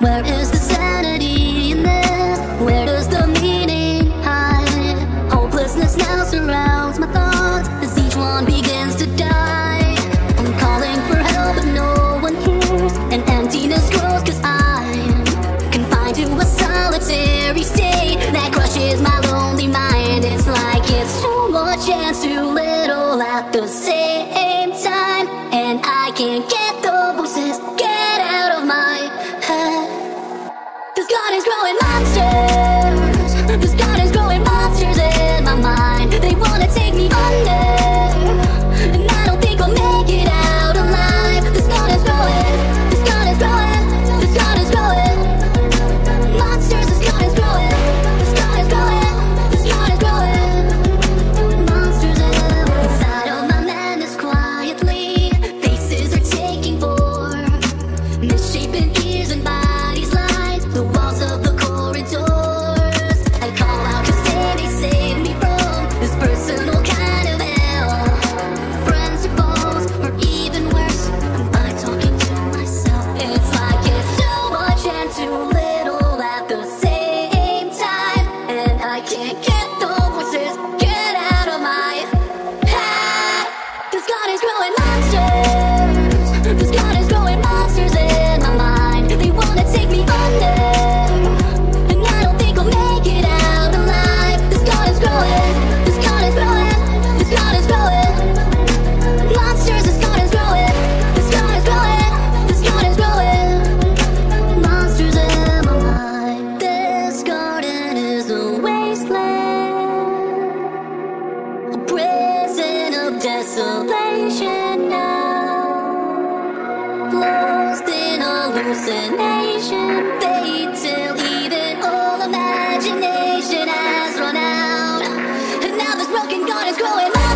Where is the sanity in this? Where does the meaning hide? Hopelessness now surrounds my thoughts as each one begins to die. I'm calling for help, but no one hears, and emptiness grows cause I'm confined to a solitary state that crushes my lonely mind. It's like it's too much and too little at the same growing up. hallucination fade till even all imagination has run out. And now this broken gun is growing. Out.